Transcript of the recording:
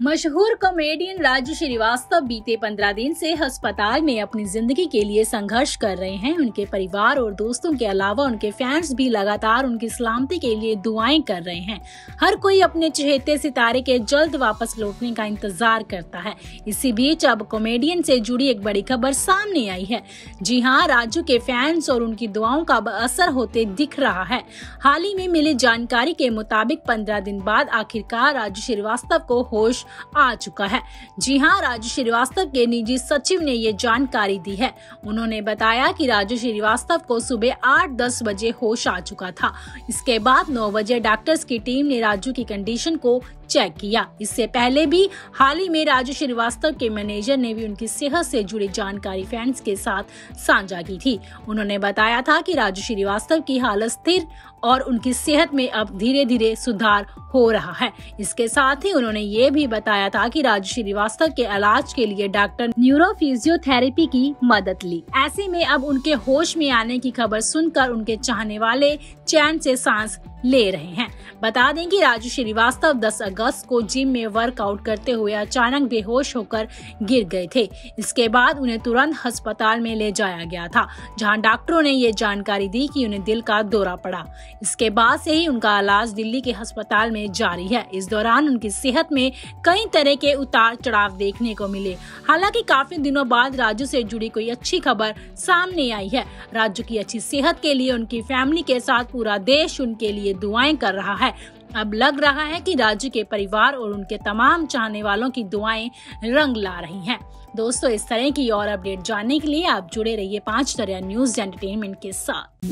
मशहूर कॉमेडियन राजू श्रीवास्तव बीते पंद्रह दिन से अस्पताल में अपनी ज़िंदगी के लिए संघर्ष कर रहे हैं। उनके परिवार और दोस्तों के अलावा उनके फैंस भी लगातार उनकी सलामती के लिए दुआएँ कर रहे हैं। हर कोई अपने चहेते सितारे के जल्द वापस लौटने का इंतज़ार करता है। इसी बीच अब कॉमेडियन से जुड़ी एक बड़ी खबर सामने आई है। जी हाँ राजू के फैंस और उनकी दुआओं का असर होते दिख रहा है। हाल ही में मिली जानकारी के मुताबिक पंद्रह दिन बाद आखिरकार राजू श्रीवास्तव को होश आ चुका है। जी हाँ राजू श्रीवास्तव के निजी सचिव ने ये जानकारी दी है। उन्होंने बताया कि राजू श्रीवास्तव को सुबह आठ दस बजे होश आ चुका था। इसके बाद नौ बजे डॉक्टर्स की टीम ने राजू की कंडीशन को चेक किया। इससे पहले भी हाल ही में राजू श्रीवास्तव के मैनेजर ने भी उनकी सेहत से जुड़ी जानकारी फैंस के साथ साझा की थी। उन्होंने बताया था कि राजू श्रीवास्तव की हालत स्थिर और उनकी सेहत में अब धीरे धीरे सुधार हो रहा है। इसके साथ ही उन्होंने ये भी बताया था कि राजू श्रीवास्तव के इलाज के लिए डॉक्टर न्यूरो फिजियोथेरेपी की मदद ली। ऐसे में अब उनके होश में आने की खबर सुनकर उनके चाहने वाले चैन से सांस ले रहे हैं। बता दें कि राजू श्रीवास्तव 10 अगस्त को जिम में वर्कआउट करते हुए अचानक बेहोश होकर गिर गए थे। इसके बाद उन्हें तुरंत अस्पताल में ले जाया गया था, जहाँ डॉक्टरों ने ये जानकारी दी कि उन्हें दिल का दौरा पड़ा। इसके बाद से ही उनका इलाज दिल्ली के अस्पताल में जारी है। इस दौरान उनकी सेहत में कई तरह के उतार चढ़ाव देखने को मिले। हालाँकि काफ़ी दिनों बाद राजू से जुड़ी कोई अच्छी खबर सामने आई है। राजू की अच्छी सेहत के लिए, उनकी फैमिली के साथ पूरा देश उनके लिए दुआएँ कर रहा है। अब लग रहा है कि राजू के परिवार और उनके तमाम चाहने वालों की दुआएँ रंग ला रही हैं। दोस्तों, इस तरह की और अपडेट जानने के लिए आप जुड़े रहिए पाँच तरह न्यूज़ एंटरटेनमेंट के साथ।